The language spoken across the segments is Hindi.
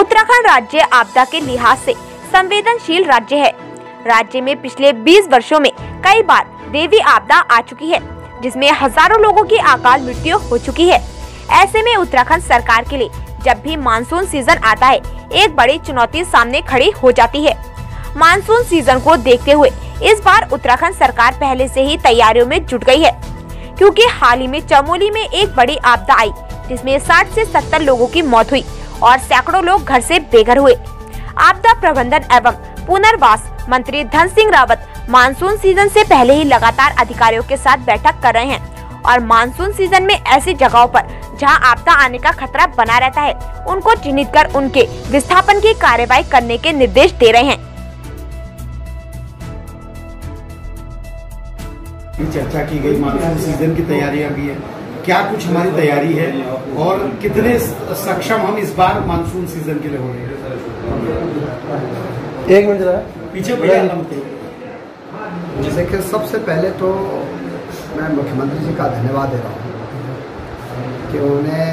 उत्तराखंड राज्य आपदा के लिहाज से संवेदनशील राज्य है। राज्य में पिछले 20 वर्षों में कई बार देवी आपदा आ चुकी है, जिसमें हज़ारों लोगों की अकाल मृत्यु हो चुकी है। ऐसे में उत्तराखंड सरकार के लिए जब भी मानसून सीज़न आता है, एक बड़ी चुनौती सामने खड़ी हो जाती है। मानसून सीज़न को देखते हुए इस बार उत्तराखंड सरकार पहले से ही तैयारियों में जुट गई है, क्योंकि हाल ही में चमोली में एक बड़ी आपदा आई, जिसमें 60 से 70 लोगों की मौत हुई। और सैकड़ों लोग घर से बेघर हुए। आपदा प्रबंधन एवं पुनर्वास मंत्री धन सिंह रावत मानसून सीज़न से पहले ही लगातार अधिकारियों के साथ बैठक कर रहे हैं और मानसून सीज़न में ऐसी जगहों पर जहाँ आपदा आने का खतरा बना रहता है, उनको चिन्हित कर उनके विस्थापन की कार्यवाही करने के निर्देश दे रहे हैं। चर्चा की गई, मानसून सीज़न की तैयारियाँ भी है। क्या कुछ हमारी तैयारी है और कितने सक्षम हम इस बार मानसून सीज़न के लिए हो रहे हैं? एक मिनट जरा। पीछे भैया मत देखिए सबसे पहले तो मैं मुख्यमंत्री जी का धन्यवाद दे रहा हूँ कि उन्होंने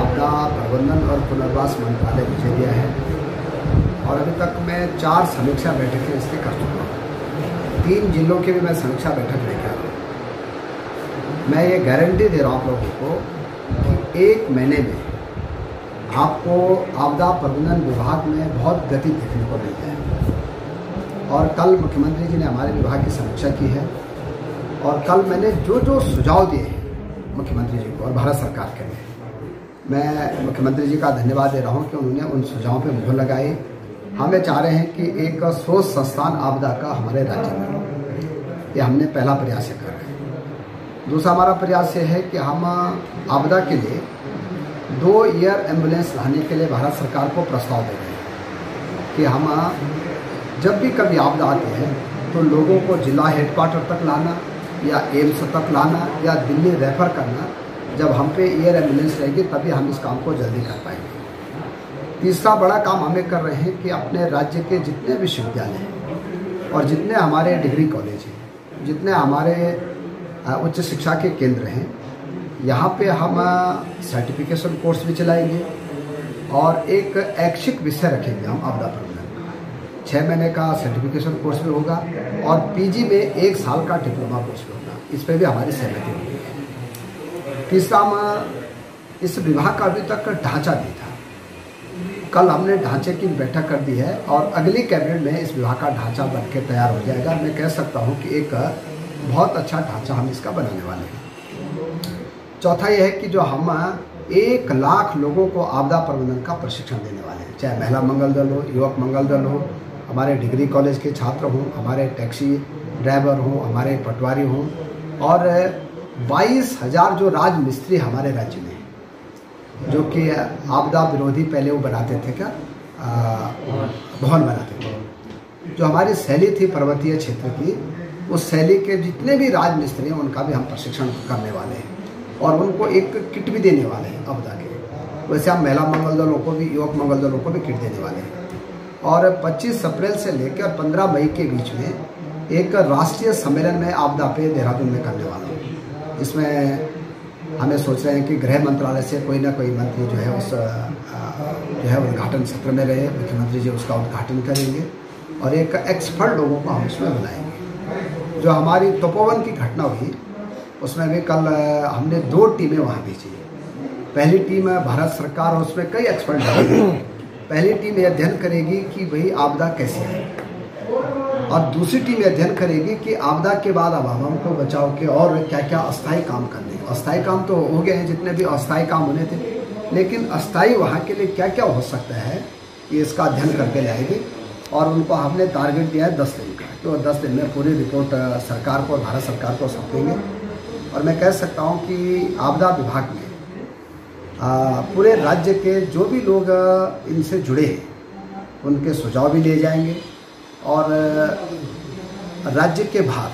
आपदा प्रबंधन और पुनर्वास मंत्रालय मुझे दिया है और अभी तक मैं चार समीक्षा बैठकें इसकी कर चुका हूँ। तीन जिलों की भी मैं समीक्षा बैठक लेकर हूँ मैं ये गारंटी दे रहा हूँ आप लोगों को कि एक महीने में आपको आपदा प्रबंधन विभाग में बहुत गति देखने को मिल जाएगी और कल मुख्यमंत्री जी ने हमारे विभाग की समीक्षा की है और कल मैंने जो जो सुझाव दिए हैं मुख्यमंत्री जी को और भारत सरकार के लिए, मैं मुख्यमंत्री जी का धन्यवाद दे रहा हूँ कि उन्होंने उन सुझावों पर मुहर लगाई। हमें चाह रहे हैं कि एक शोध संस्थान आपदा का हमारे राज्य में ये हमने पहला प्रयास कर दूसरा हमारा प्रयास ये है कि हम आपदा के लिए दो एयर एंबुलेंस लाने के लिए भारत सरकार को प्रस्ताव दे रहे हैं कि हम जब भी कभी आपदा आती है तो लोगों को जिला हेडक्वार्टर तक लाना या एम्स तक लाना या दिल्ली रेफर करना, जब हम पे एयर एंबुलेंस रहेगी, तभी हम इस काम को जल्दी कर पाएँगे। तीसरा बड़ा काम हमें कर रहे हैं कि अपने राज्य के जितने विश्वविद्यालय हैं और जितने हमारे डिग्री कॉलेज हैं, जितने हमारे उच्च शिक्षा के केंद्र हैं, यहाँ पे हम सर्टिफिकेशन कोर्स भी चलाएँगे और एक ऐच्छिक विषय रखेंगे हम आपदा प्रबंधन छः महीने का सर्टिफिकेशन कोर्स भी होगा और पीजी में एक साल का डिप्लोमा कोर्स भी होगा। इस पर भी हमारी सहमति होगी। तीसरा, हम इस विभाग का अभी तक ढांचा नहीं था। कल हमने ढांचे की बैठक कर दी है और अगली कैबिनेट में इस विभाग का ढांचा बन के तैयार हो जाएगा। मैं कह सकता हूँ कि एक बहुत अच्छा ढांचा हम इसका बनाने वाले हैं। चौथा यह है कि जो हम एक लाख लोगों को आपदा प्रबंधन का प्रशिक्षण देने वाले हैं। चाहे महिला मंगल दल हो, युवक मंगल दल हो, हमारे डिग्री कॉलेज के छात्र हों, हमारे टैक्सी ड्राइवर हों, हमारे पटवारी हों, और बाईस हज़ार जो राज मिस्त्री हमारे राज्य में हैं, जो कि आपदा विरोधी पहले वो बनाते थे क्या? भवन बनाते थे। जो हमारी शैली थी पर्वतीय क्षेत्र की उस शैली के जितने भी राजमिस्त्री हैं, उनका भी हम प्रशिक्षण करने वाले हैं और उनको एक किट भी देने वाले हैं आपदा के। वैसे हम महिला मंगल दलों को भी, युवक मंगल दलों को भी किट देने वाले हैं। और 25 अप्रैल से लेकर 15 मई के बीच में एक राष्ट्रीय सम्मेलन में आपदा पे देहरादून में करने वाला हूँ। इसमें हमें सोच रहे हैं कि गृह मंत्रालय से कोई ना कोई मंत्री जो है उस जो है उद्घाटन सत्र में रहे, मुख्यमंत्री जी उसका उद्घाटन करेंगे और एक एक्सपर्ट लोगों को हम उसमें बुलाएँगे। जो हमारी तपोवन की घटना हुई, उसमें भी कल हमने दो टीमें वहाँ भेजी पहली टीम है भारत सरकार और उसमें कई एक्सपर्ट डालेंगे पहली टीम ये अध्ययन करेगी कि भाई आपदा कैसे है। और दूसरी टीम ये अध्ययन करेगी कि आपदा के बाद अब हम को बचाव के और क्या क्या अस्थायी काम करने अस्थायी काम तो हो गए हैं, जितने भी अस्थायी काम होने थे। लेकिन अस्थायी वहाँ के लिए क्या क्या हो सकता है, ये इसका अध्ययन करके जाएगी। और उनको हमने टारगेट दिया है दस दिन का। तो दस दिन में पूरी रिपोर्ट सरकार को भारत सरकार को सौंपेंगे। और मैं कह सकता हूँ कि आपदा विभाग में आ, पूरे राज्य के जो भी लोग इनसे जुड़े हैं उनके सुझाव भी ले जाएँगे। और राज्य के बाहर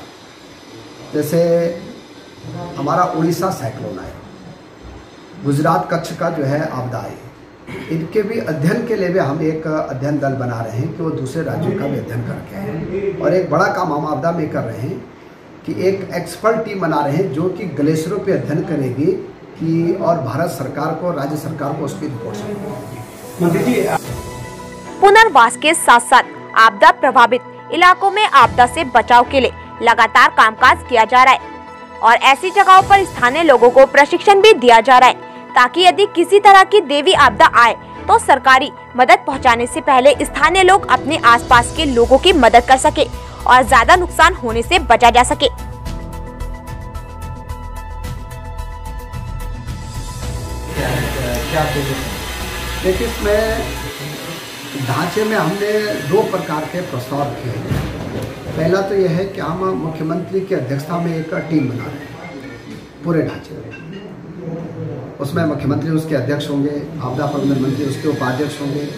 जैसे हमारा उड़ीसा साइक्लोन आया। गुजरात कच्छ का जो है आपदा आई इनके भी अध्ययन के लिए भी हम एक अध्ययन दल बना रहे हैं कि वो दूसरे राज्यों का भी अध्ययन करके आए और एक बड़ा काम हम आपदा में कर रहे हैं कि एक एक्सपर्ट टीम बना रहे हैं जो कि ग्लेशियरों पे अध्ययन करेगी कि और भारत सरकार को राज्य सरकार को उसकी रिपोर्ट मंत्री जी पुनर्वास के साथ साथ आपदा प्रभावित इलाकों में आपदा से बचाव के लिए लगातार कामकाज किया जा रहा है। और ऐसी जगहों पर स्थानीय लोगों को प्रशिक्षण भी दिया जा रहा है। ताकि यदि किसी तरह की देवी आपदा आए तो सरकारी मदद पहुँचाने से पहले स्थानीय लोग अपने आसपास के लोगों की मदद कर सके और ज़्यादा नुकसान होने से बचा जा सके। देखिए, इसमें ढांचे में हमने दो प्रकार के प्रस्ताव किए पहला तो यह है कि हम मुख्यमंत्री की अध्यक्षता में एक टीम बना रहे हैं, पूरे ढांचे में। उसमें मुख्यमंत्री उसके अध्यक्ष होंगे, आपदा प्रबंधन मंत्री उसके उपाध्यक्ष होंगे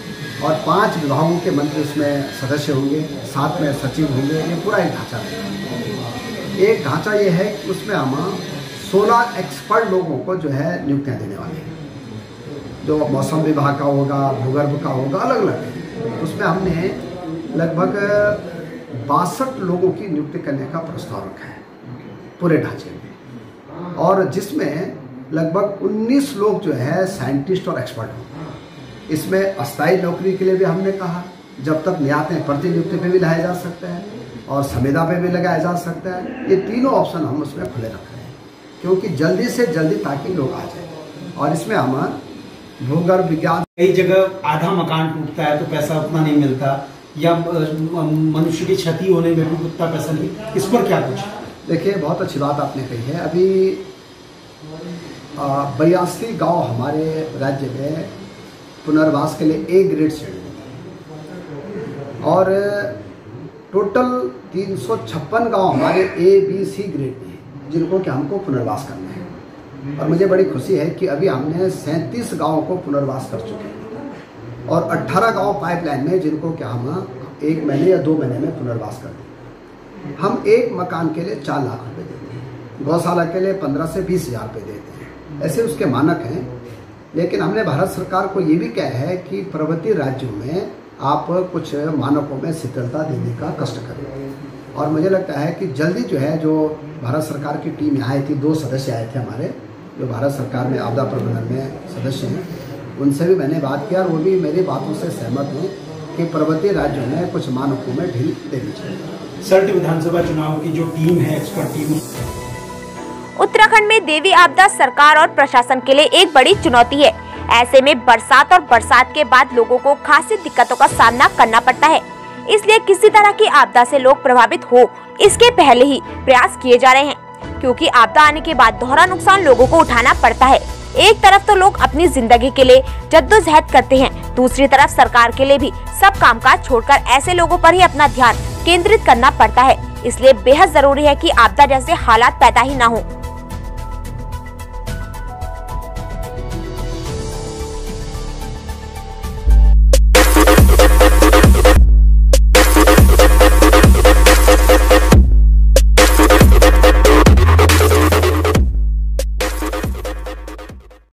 और पाँच विभागों के मंत्री उसमें सदस्य होंगे, साथ में सचिव होंगे, ये पूरा एक ढांचा है। एक ढांचा ये है कि उसमें हम सोलह एक्सपर्ट लोगों को जो है नियुक्तियाँ देने वाले हैं। जो मौसम विभाग का होगा, भूगर्भ का होगा अलग अलग उसमें हमने लगभग बासठ लोगों की नियुक्ति करने का प्रस्ताव रखा है, पूरे ढांचे में। और जिसमें लगभग 19 लोग जो है साइंटिस्ट और एक्सपर्ट होंगे इसमें अस्थायी नौकरी के लिए भी हमने कहा जब तक नियात हैं प्रतिनियुक्ति पे भी लगाया जा सकता है और संविदा पे भी लगाया जा सकता है। ये तीनों ऑप्शन हम उसमें खुले रख रहे हैं क्योंकि जल्दी से जल्दी ताकि लोग आ जाए। और इसमें हम भूगर्भ विज्ञान कई जगह आधा मकान टूटता है तो पैसा उतना नहीं मिलता। या मनुष्य की क्षति होने में भी उतना पैसा नहीं। इस पर क्या कुछ? देखिए बहुत अच्छी बात आपने कही है। अभी बयासी गाँव हमारे राज्य में पुनर्वास के लिए ए ग्रेड श्रेणी और टोटल तीन सौ छप्पन गाँव हमारे ए बी सी ग्रेड में जिनको कि हमको पुनर्वास करना है। और मुझे बड़ी खुशी है कि अभी हमने सैंतीस गाँव को पुनर्वास कर चुके हैं और 18 गाँव पाइपलाइन में जिनको क्या हम एक महीने या दो महीने में पुनर्वास कर दें हम एक मकान के लिए चार लाख रुपये देते हैं गौशाला के लिए पंद्रह से बीस हज़ार रुपये देते हैं। ऐसे उसके मानक हैं। लेकिन हमने भारत सरकार को ये भी कहा है कि पर्वतीय राज्यों में आप कुछ मानकों में शिथिलता देने का कष्ट करें। और मुझे लगता है कि जल्दी जो है, जो भारत सरकार की टीम यहाँ आई थी, दो सदस्य आए थे हमारे, जो भारत सरकार में आपदा प्रबंधन में सदस्य हैं, उनसे भी मैंने बात किया और वो भी मेरी बातों से सहमत हैं कि पर्वतीय राज्यों में कुछ मानकों में ढील देनी चाहिए। सर्ट विधानसभा चुनाव की जो टीम है, एक्सपर्ट टीम उत्तराखंड में देवी आपदा सरकार और प्रशासन के लिए एक बड़ी चुनौती है। ऐसे में बरसात और बरसात के बाद लोगों को खासी दिक्कतों का सामना करना पड़ता है। इसलिए किसी तरह की आपदा से लोग प्रभावित हो, इसके पहले ही प्रयास किए जा रहे हैं। क्योंकि आपदा आने के बाद दोहरा नुकसान लोगों को उठाना पड़ता है। एक तरफ़ तो लोग अपनी ज़िंदगी के लिए जद्दोजहद करते हैं, दूसरी तरफ़ सरकार के लिए भी सब काम कामकाज छोड़कर ऐसे लोगों पर ही अपना ध्यान केंद्रित करना पड़ता है। इसलिए बेहद ज़रूरी है कि आपदा जैसे हालात पैदा ही न हो।